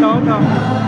tá, tá.